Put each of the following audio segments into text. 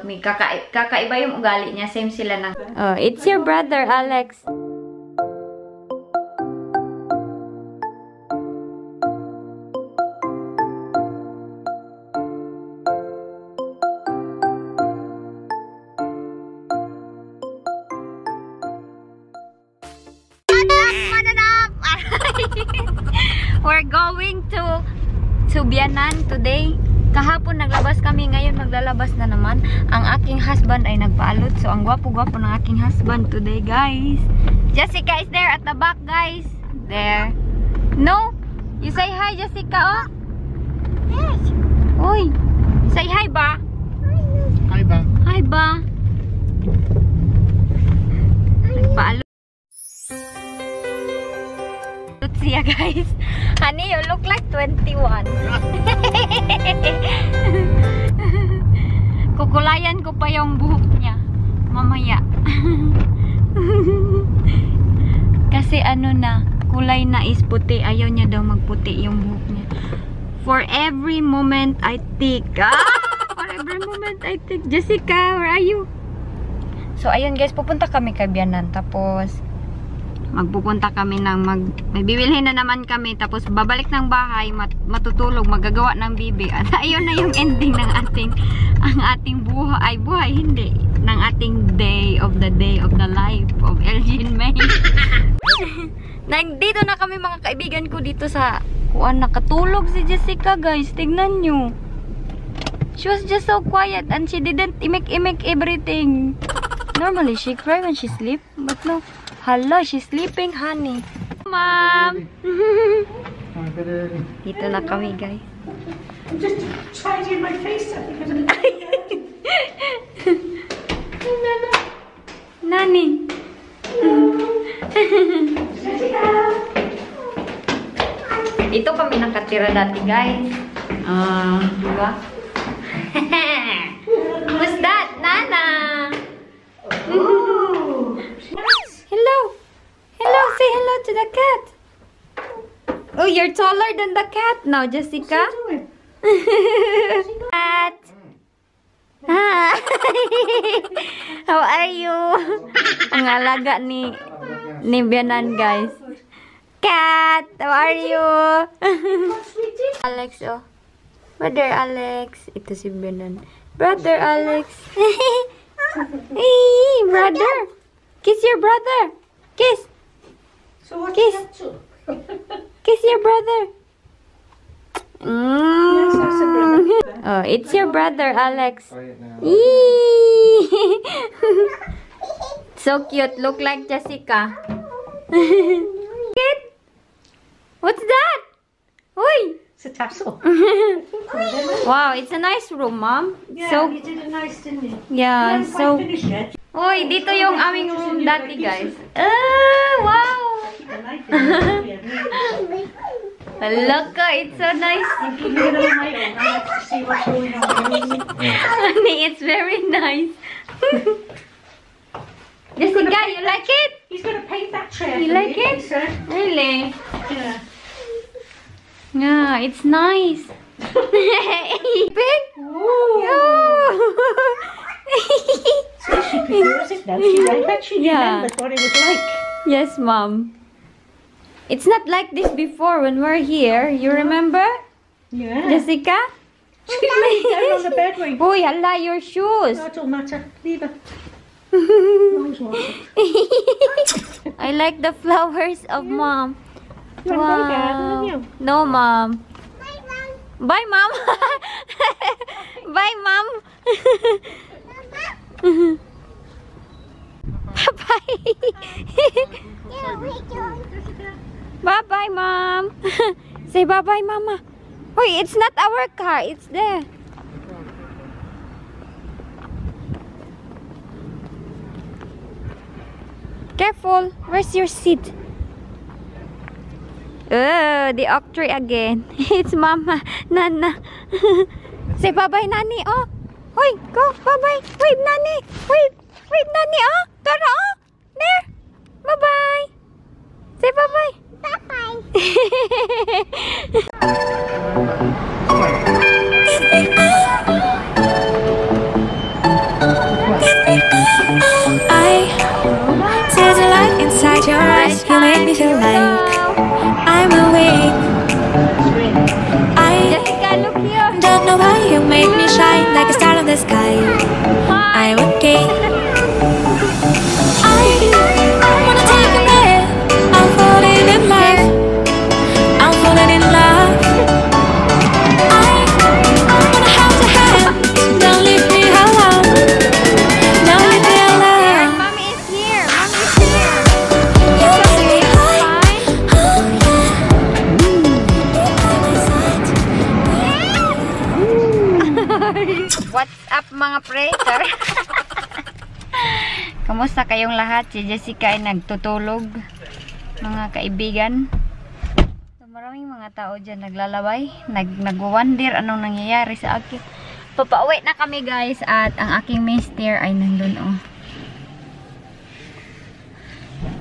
May kaka kakaiba yung ugali niya. Same sila ng... Oh, it's your brother, Alex. We're going to to Bianan today. Kahapon naglabas kami, ngayon maglalabas na naman. Ang aking husband ay nagpaalot. So, ang gwapo-gwapo ng aking husband today, guys. Jessica is there at the back, guys. There. No? You say hi, Jessica, oh? Yes. Uy. Say hi ba? Hi, ba? Hi ba? Nagpaalot guys. Honey, you look like 21. Kukulayan ko pa yung buhok niya. Mamaya. Kasi ano na, kulay na is puti. Ayaw niya daw magputi yung buhok niya. For every moment I take. Ah! For every moment I take. Jessica, where are you? So, ayun guys, pupunta kami kay Bianan. Tapos, magpupunta kami ng mag may bibilhin na naman kami tapos babalik ng bahay mat, matutulog magagawa ng bibi. At ayun na yung ending ng ating ang ating buhay ay buhay hindi ng ating day of the day of the life of Elgin May. Nandito na kami mga kaibigan ko dito sa kuan nakatulog si Jessica guys tignan nyo. She was just so quiet and she didn't imek-imek everything. Normally she cry when she sleep but no Hala, she's sleeping, honey. Mom! Dito na kami, guys. I'm just tidying my face up because of the Nani? Dito kami nakatira dati, guys. Ah, uh, diba? Who's that? Nana! Hello! Hello! Hello to the cat! Oh, you're taller than the cat now, Jessica. cat! Hi! How are you? Ang alaga ni ni Bianan, guys. Cat! How are you? Alex, oh. Brother Alex. Ito si Bianan. Brother Alex. hey, brother. Kiss your brother. Kiss. So what Kiss. you up to? Kiss your brother. Mm. Yes, that's a brother. Oh, it's your brother, Alex. So cute. Look like Jessica. Kid? What's that? Uy. It's a tassel. Wow, it's a nice room, Mom. Yeah, So, you did it nice, didn't you? yeah, you so... Uy, dito yung aming room dati, guys. Ah, wow. Look, it's so nice. I'm keeping it on my own. I like to see what's going on. Honey, it's very nice. Jessica, you like it? He's going to paint that chair. You like it? he. Really? Yeah. Yeah, it's nice. Big? So she prefers it now. She, I bet she Yeah. remembered what it was like. yes, Mom. It's not like this before when we're here. You remember, Yeah. Jessica? She laid down on the bed wing. Uy, hala, your shoes. No, it don't matter. Leave her. Always wash it. I like the flowers of Mom. You want to go garden, haven't you? No, Mom. Bye, Mom. Bye, Mom. Bye-bye. Bye-bye, Mom. Say bye-bye, Mama. Wait, it's not our car. It's there. Careful. Where's your seat? Oh, the oak tree again. It's Mama. Nana. Say bye-bye, Nani. Oh. Hoy, go. Bye-bye. Wait, Nani. Wait. Wait, Nani. Oh. Tara, oh. There. Bye-bye. Say bye-bye. Bye-bye. I see the light inside your eyes. You make me feel like I'm awake. I don't know why you make me shine like a star. What's up mga preacher? Kamusta kayong lahat? Si Jessica ay nagtutulog. Mga kaibigan. So, maraming mga tao dyan naglalaway. Nag nagwawander anong nangyayari sa akin. Papauwi na kami guys at ang aking mister ay nandun oh.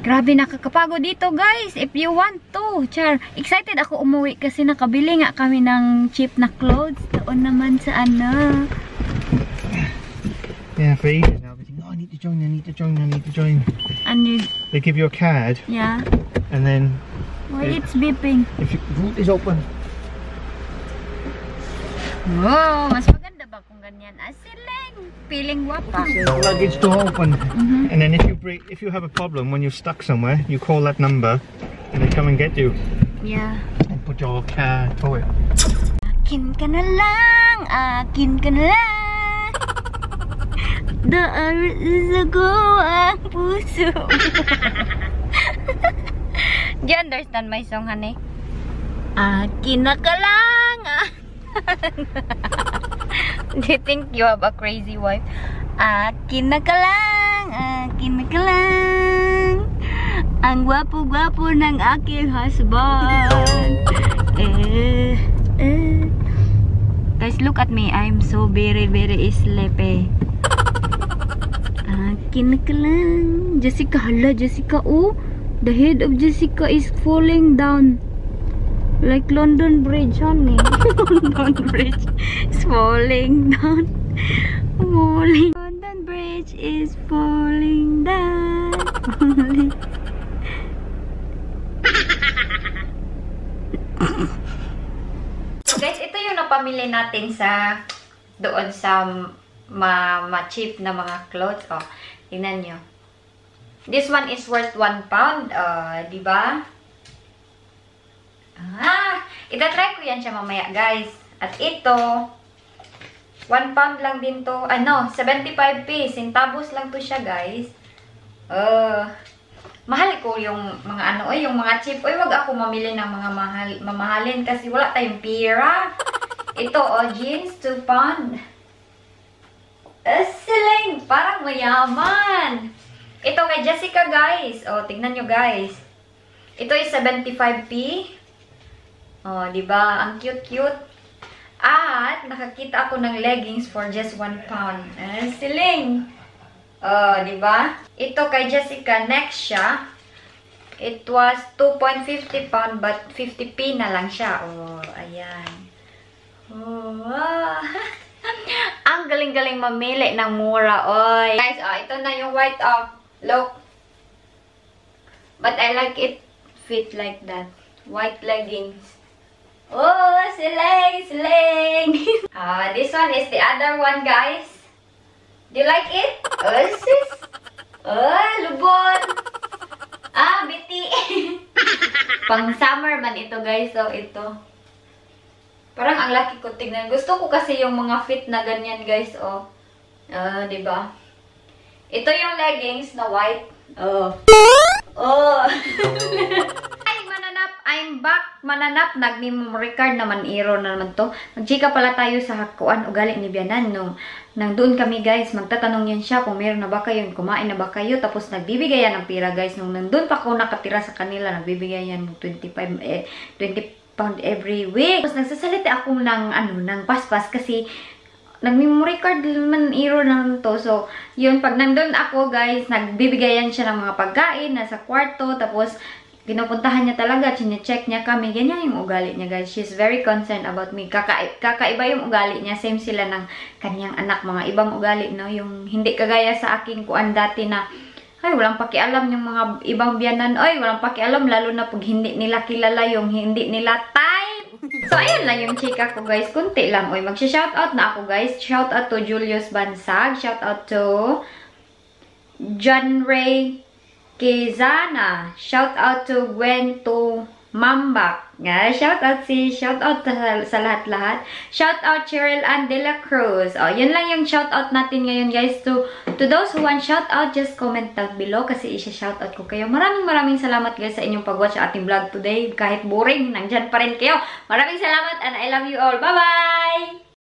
Grabe nakakapagod dito guys. If you want to. Char, excited ako umuwi kasi nakabili nga kami ng cheap na clothes. Doon naman sa ano. Yeah, for ages now. Oh, I need to join, I need to join, I need to join. And you, They give you a card, yeah. and then Why it's beeping? if you, route is open. Wow, mas maganda ba kung ganyan? Ah. Feeling wapa. Luggage door open. Mhm. And then if you break, if you have a problem when you're stuck somewhere, you call that number, and they come and get you Yeah. and put your car toy. Akin ka na lang, akin ka na lang. Ako ang puso. Do you understand my song, honey? Akin na ka lang. ah. You think you have a crazy wife? Akin na ka lang, akin na ka lang. Ang gwapo-gwapo ng aking husband. Eh, eh. Guys, look at me. I'm so very, very sleepy. Akin na ka lang. Jessica, hala, Jessica, oh. The head of Jessica is falling down. Like London Bridge, honey. London Bridge is falling down. Falling. London Bridge is falling down. Falling. So guys, ito yung napamili natin sa doon sa ma, ma na mga clothes. Oh, tingnan nyo. This one is worth 1 pound. Uh, di ba? Ah, itatry ko yan siya mamaya, guys. At ito, 1 pound lang din to. Ano, 75p. Centavos lang to siya, guys. Uh, mahal ko yung mga ano, oy, yung mga cheap. Oy, wag ako mamili ng mga mahal, mamahalin kasi wala tayong pera. Ito, oh, jeans, 2 pound. Siling, parang mayaman. Ito kay Jessica, guys. Oh, tignan nyo, guys. Ito is 75p. Oh, di ba? Ang cute-cute. At, nakakita ako ng leggings for just 1 pound. Eh, siling. Oh, di ba? Ito kay Jessica, next siya. It was 2.50 pound but 50p na lang siya. Oh, ayan. Oh, wow. Ang galing-galing mamili ng mura, oy. Guys, oh, ito na yung white of look. But I like it fit like that. White leggings. Oh, siling, siling. Ah, this one is the other one, guys. Do you like it? Oh, sis. Oh, lubot. Ah, biti. Pang summer man ito, guys. So, ito. Parang ang laki ko tignan. Gusto ko kasi yung mga fit na ganyan, guys. Oh. Ah, di ba? Ito yung leggings na white. Oh. Oh. I'm back. Mananap. Nag-memory card naman. Iro na naman to. Magchika pala tayo sa hakuan. Ugali ni Bianan. No. Nang doon kami, guys. Magtatanong yan siya kung meron na ba kayo. Kumain na ba kayo. Tapos nagbibigay ng pira, guys. Nung nandun pa ako nakatira sa kanila, nagbibigay yan ng 25, eh, 20 pound every week. Tapos nagsasalita ako ng, ano, ng paspas kasi nag-memory card naman iro naman to. So, yun, pag nandun ako, guys, nagbibigayan siya ng mga pagkain, nasa kwarto, tapos, pinupuntahan niya talaga, chinecheck niya kami, ganyan yung ugali niya, guys. She's very concerned about me. Kaka kakaiba yung ugali niya, same sila ng kanyang anak, mga ibang ugali, no? Yung hindi kagaya sa aking kuan dati na, ay, walang pakialam yung mga ibang biyanan. Ay, walang pakialam, lalo na pag hindi nila kilala yung hindi nila type. So, ayun lang yung chika ko, guys. Kunti lang. Uy, magsha-shoutout na ako, guys. Shoutout to Julius Bansag. Shoutout to John Ray Quezana. Shoutout to Gwen Mambak. Nga, shoutout si, shoutout sa, sa lahat-lahat. Shoutout Cheryl Ann De La Cruz. O, yun lang yung shoutout natin ngayon, guys. To, to those who want shoutout, just comment down below kasi isa-shoutout ko kayo. Maraming maraming salamat, guys, sa inyong pag-watch sa ating vlog today. Kahit boring, nandyan pa rin kayo. Maraming salamat and I love you all. Bye-bye!